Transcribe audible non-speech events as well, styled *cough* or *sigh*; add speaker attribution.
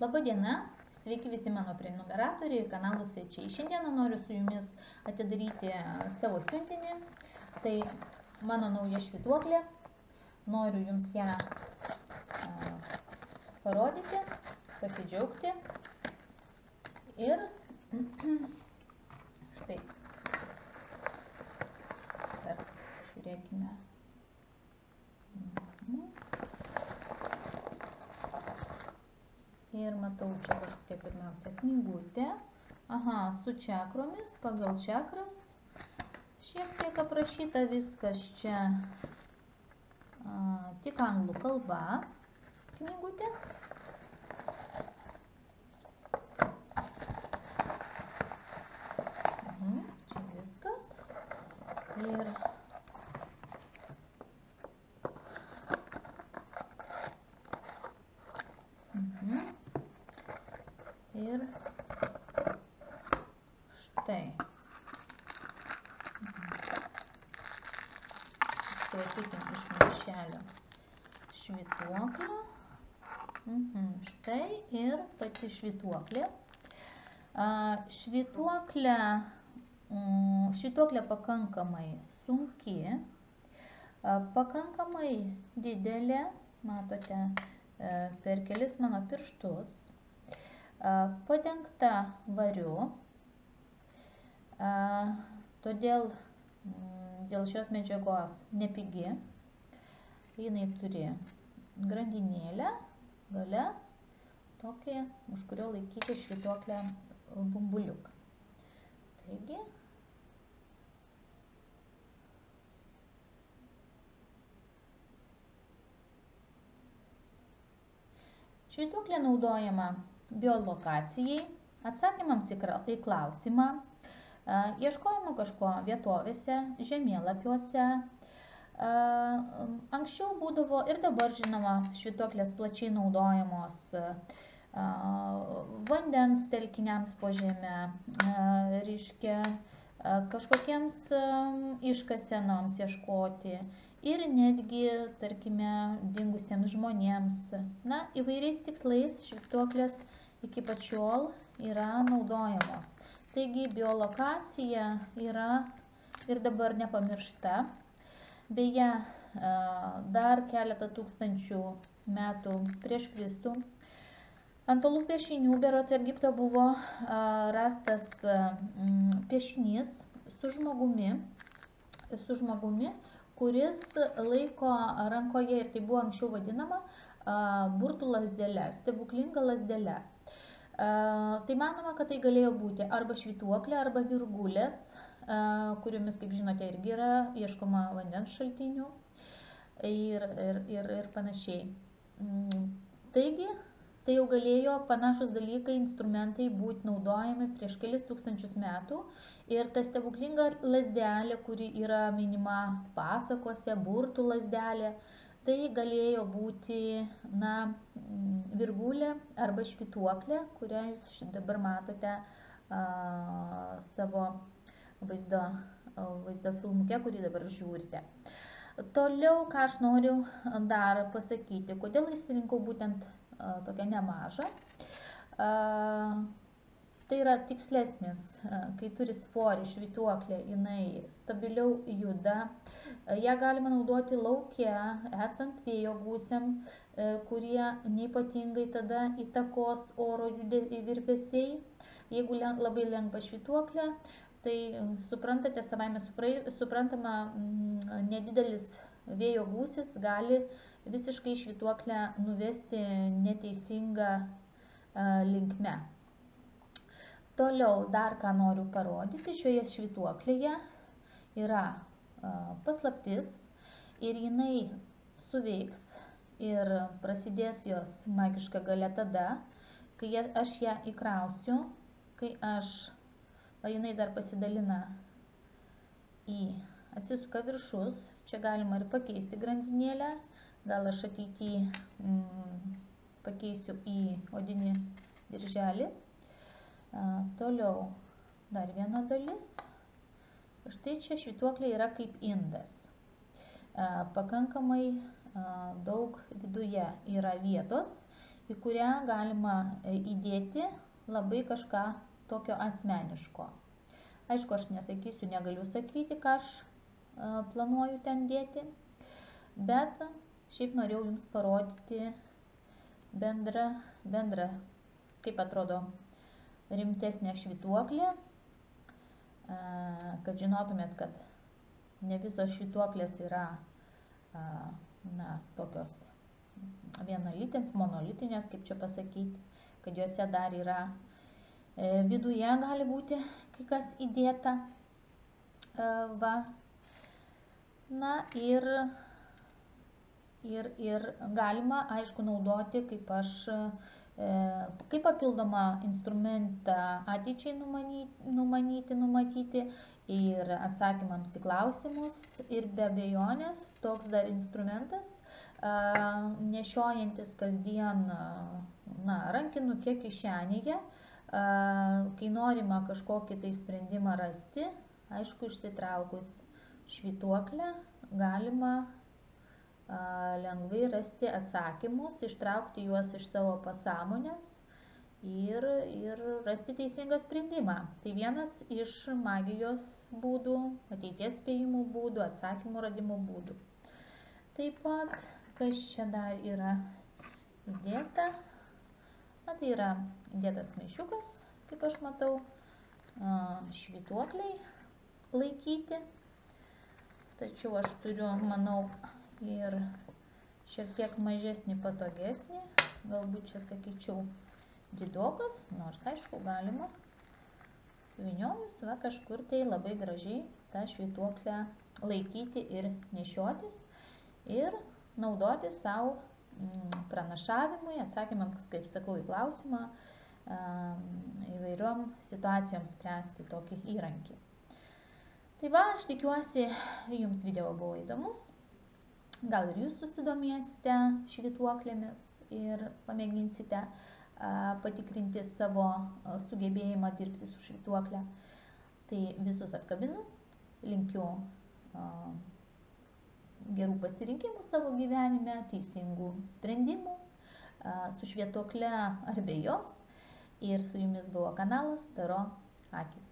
Speaker 1: Labadiena, sveiki visi mano prenumeratoriai ir kanalų svečiai. Šiandieną noriu su jumis atidaryti savo siuntinį. Tai mano nauja švituoklė. Noriu jums ją a, parodyti, pasidžiaugti. Ir *clears throat* štai. Dar žiūrėkime. Mhm. Ir matau čia kažkokia pirmiausia knygutė. Aha, su čakromis, pagal čakras. Šiek tiek aprašyta viskas čia. A, tik anglų kalba knygutė. Mhm, čia viskas. Ir Mhm. Ir štai. Iškrapykim iš maišelio švituoklę. Mhm. Štai ir pati švituoklė. Švituoklė, mm, švituoklė pakankamai sunki, pakankamai didelė, matote, e, per kelis mano pirštus, padengta variu, todėl mm, dėl šios medžiagos nepigi, jinai turi grandinėlę, gale, tokį, už kurio laikyti švituoklę bumbuliuką. Taigi, švituoklė naudojama biolokacijai, atsakymams į klausimą, ieškojimo kažko vietovėse, žemėlapiuose. Anksčiau būdavo ir dabar žinoma švituoklės plačiai naudojamos vandens telkiniams po žemę, reiškia kažkokiems iškasenoms ieškoti ir netgi, tarkime, dingusiems žmonėms. Na, įvairiais tikslais švituoklės iki pačiol yra naudojamos. Taigi biolokacija yra ir dabar nepamiršta. Beje, dar keletą tūkstančių metų prieš Kristų ant olų piešinių berots Egipto buvo rastas piešinys su žmogumi, su žmogumi, kuris laiko rankoje, ir tai buvo anksčiau vadinama, burtų lasdelė, stebuklinga lasdelė. Tai manoma, kad tai galėjo būti arba švituoklė, arba virgulės, kuriomis, kaip žinote, irgi yra ieškoma vandens šaltinių ir, ir, ir, ir panašiai. Mm, Taigi, tai jau galėjo panašus dalykai, instrumentai būti naudojami prieš kelis tūkstančius metų ir ta stebuklinga lasdelė, kuri yra minima pasakose, burtų lasdelė, tai galėjo būti, na, virgulė arba švituoklė, kurią jūs dabar matote a, savo vaizdo, a, vaizdo filmuke, kurį dabar žiūrite. Toliau, ką aš noriu dar pasakyti, kodėl įsirinkau būtent a, tokią nemažą. A, Tai yra tikslesnis, a, kai turi svorį švituoklė, jinai stabiliau juda. A, ją galima naudoti laukia, esant vėjo gūsiam, e, kurie neipatingai tada įtakos oro virpesiai. Jeigu labai lengva švituoklė, tai suprantate, savaime suprantama, nedidelis vėjo gūsis gali visiškai švituoklę nuvesti neteisinga a, linkme. Toliau dar ką noriu parodyti, šioje švituoklėje yra paslaptis ir jinai suveiks ir prasidės jos magiška galia tada, kai aš ją įkrausiu, kai aš, o jinai dar pasidalina į atsisuka viršus, čia galima ir pakeisti grandinėlę, gal aš ateityje mm, pakeisiu į odinį dirželį. Toliau dar viena dalis. Štai čia švituoklė yra kaip indas. Pakankamai daug viduje yra vietos į kurią galima e, įdėti labai kažką tokio asmeniško. Aišku, aš nesakysiu, negaliu sakyti, ką aš planuoju ten dėti, bet šiaip norėjau Jums parodyti bendrą, bendrą kaip atrodo rimtesnė švituoklė, kad žinotumėt, kad ne visos švituoklės yra na, tokios vienalytės, monolitinės, kaip čia pasakyti, kad juose dar yra e, viduje gali būti kai kas įdėta. E, va. Na ir, ir, ir galima, aišku, naudoti, kaip aš, kaip papildomą instrumentą ateičiai numanyti, numanyti, numatyti ir atsakymams į klausimus. Ir be abejonės toks dar instrumentas nešiojantis kasdien na, rankinukė kišenėje, kai norima kažkokį tai sprendimą rasti, aišku, išsitraukus švituoklę galima lengvai rasti atsakymus, ištraukti juos iš savo pasąmonės ir, ir rasti teisingą sprendimą. Tai vienas iš magijos būdų, ateities spėjimų būdų, atsakymų radimo būdų. Taip pat Kas čia dar yra įdėta? Na, tai yra įdėtas maišiukas, kaip aš matau, švituokliai laikyti. Tačiau aš turiu, manau, ir šiek tiek mažesnį, patogesnį, galbūt čia sakyčiau didokas, nors aišku galima suviniojus, va kažkur tai labai gražiai tą švituoklę laikyti ir nešiotis. Ir naudoti savo mm, pranašavimui, atsakymams, kaip sakau, į klausimą, įvairiom situacijom spręsti tokį įrankį. Tai va, aš tikiuosi, jums video buvo įdomus. Gal ir jūs susidomėsite švituoklėmis ir pamėginsite patikrinti savo sugebėjimą dirbti su švituoklė. Tai visus apkabinu, linkiu gerų pasirinkimų savo gyvenime, teisingų sprendimų, su švietokle ar be jos. Ir su jumis buvo kanalas Taro Akis.